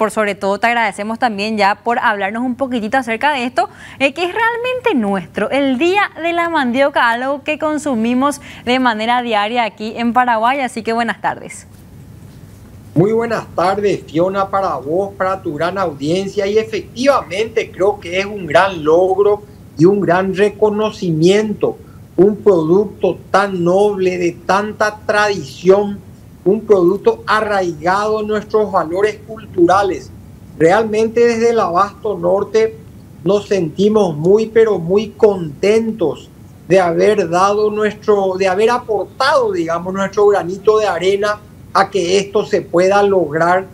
por sobre todo te agradecemos también ya por hablarnos un poquitito acerca de esto, eh, que es realmente nuestro, el Día de la Mandioca, algo que consumimos de manera diaria aquí en Paraguay, así que buenas tardes. Muy buenas tardes, Fiona, para vos, para tu gran audiencia y efectivamente creo que es un gran logro y un gran reconocimiento, un producto tan noble, de tanta tradición, un producto arraigado en nuestros valores culturales. Realmente desde el Abasto Norte nos sentimos muy, pero muy contentos de haber dado nuestro, de haber aportado, digamos, nuestro granito de arena a que esto se pueda lograr.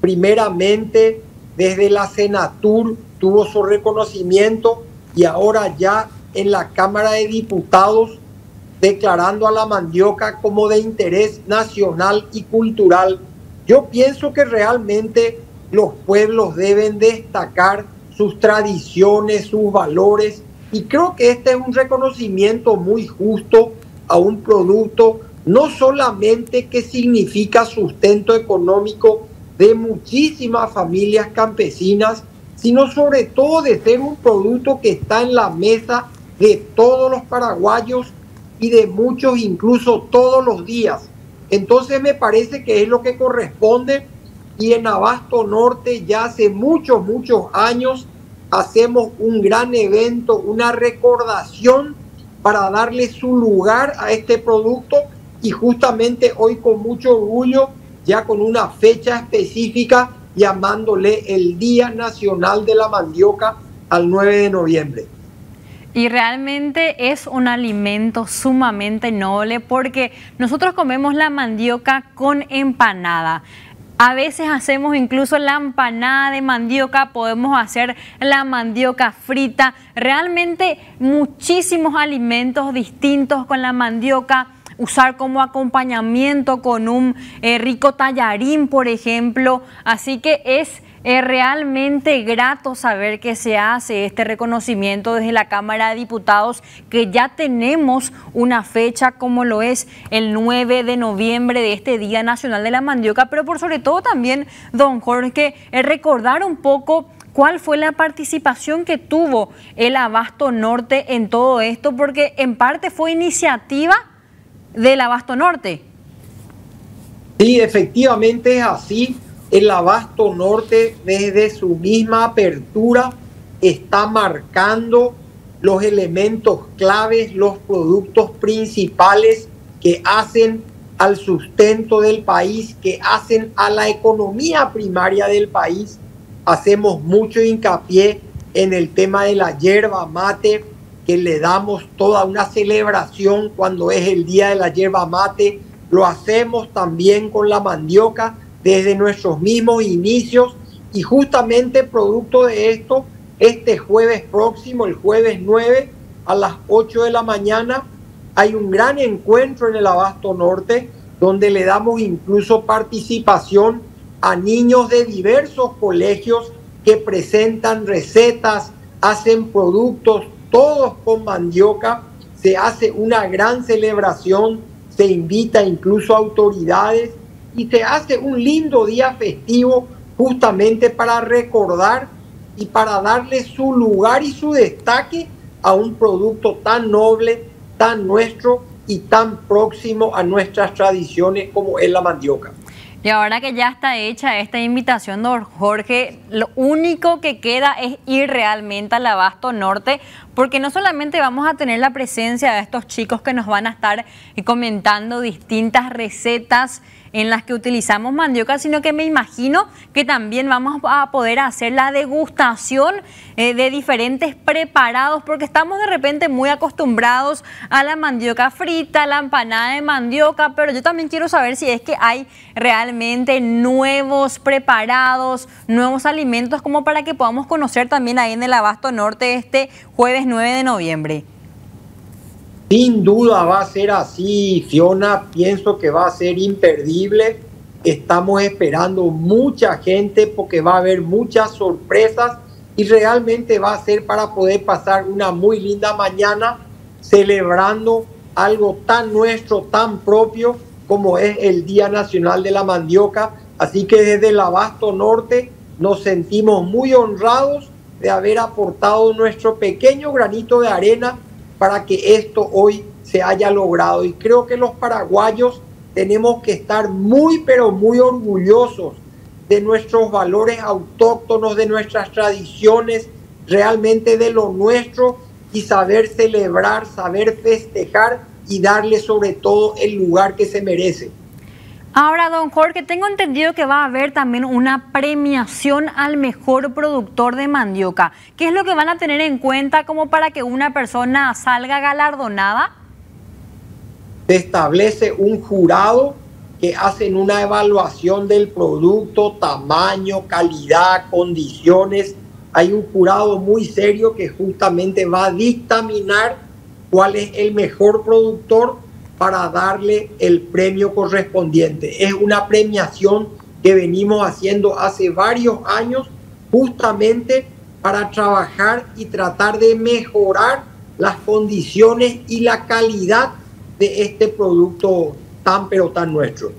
Primeramente, desde la Senatur tuvo su reconocimiento y ahora ya en la Cámara de Diputados declarando a la mandioca como de interés nacional y cultural. Yo pienso que realmente los pueblos deben destacar sus tradiciones, sus valores y creo que este es un reconocimiento muy justo a un producto no solamente que significa sustento económico de muchísimas familias campesinas, sino sobre todo de ser un producto que está en la mesa de todos los paraguayos y de muchos incluso todos los días. Entonces me parece que es lo que corresponde y en Abasto Norte ya hace muchos, muchos años hacemos un gran evento, una recordación para darle su lugar a este producto y justamente hoy con mucho orgullo, ya con una fecha específica, llamándole el Día Nacional de la Mandioca al 9 de noviembre. Y realmente es un alimento sumamente noble porque nosotros comemos la mandioca con empanada. A veces hacemos incluso la empanada de mandioca, podemos hacer la mandioca frita. Realmente muchísimos alimentos distintos con la mandioca usar como acompañamiento con un eh, rico tallarín, por ejemplo. Así que es eh, realmente grato saber que se hace este reconocimiento desde la Cámara de Diputados, que ya tenemos una fecha como lo es el 9 de noviembre de este Día Nacional de la Mandioca, pero por sobre todo también, don Jorge, recordar un poco cuál fue la participación que tuvo el Abasto Norte en todo esto, porque en parte fue iniciativa del Abasto Norte. Sí, efectivamente es así. El Abasto Norte desde su misma apertura está marcando los elementos claves, los productos principales que hacen al sustento del país, que hacen a la economía primaria del país. Hacemos mucho hincapié en el tema de la hierba mate, que le damos toda una celebración cuando es el día de la hierba mate. Lo hacemos también con la mandioca desde nuestros mismos inicios y justamente producto de esto, este jueves próximo, el jueves 9 a las 8 de la mañana, hay un gran encuentro en el Abasto Norte donde le damos incluso participación a niños de diversos colegios que presentan recetas, hacen productos todos con mandioca, se hace una gran celebración, se invita incluso a autoridades y se hace un lindo día festivo justamente para recordar y para darle su lugar y su destaque a un producto tan noble, tan nuestro y tan próximo a nuestras tradiciones como es la mandioca. Y ahora que ya está hecha esta invitación, don Jorge, lo único que queda es ir realmente al Abasto Norte, porque no solamente vamos a tener la presencia de estos chicos que nos van a estar comentando distintas recetas, en las que utilizamos mandioca, sino que me imagino que también vamos a poder hacer la degustación eh, de diferentes preparados, porque estamos de repente muy acostumbrados a la mandioca frita, la empanada de mandioca, pero yo también quiero saber si es que hay realmente nuevos preparados, nuevos alimentos, como para que podamos conocer también ahí en el Abasto Norte este jueves 9 de noviembre. Sin duda va a ser así, Fiona, pienso que va a ser imperdible. Estamos esperando mucha gente porque va a haber muchas sorpresas y realmente va a ser para poder pasar una muy linda mañana celebrando algo tan nuestro, tan propio como es el Día Nacional de la Mandioca. Así que desde el Abasto Norte nos sentimos muy honrados de haber aportado nuestro pequeño granito de arena para que esto hoy se haya logrado. Y creo que los paraguayos tenemos que estar muy, pero muy orgullosos de nuestros valores autóctonos, de nuestras tradiciones, realmente de lo nuestro y saber celebrar, saber festejar y darle sobre todo el lugar que se merece. Ahora, don Jorge, tengo entendido que va a haber también una premiación al mejor productor de mandioca. ¿Qué es lo que van a tener en cuenta como para que una persona salga galardonada? Se establece un jurado que hacen una evaluación del producto, tamaño, calidad, condiciones. Hay un jurado muy serio que justamente va a dictaminar cuál es el mejor productor para darle el premio correspondiente. Es una premiación que venimos haciendo hace varios años justamente para trabajar y tratar de mejorar las condiciones y la calidad de este producto tan pero tan nuestro.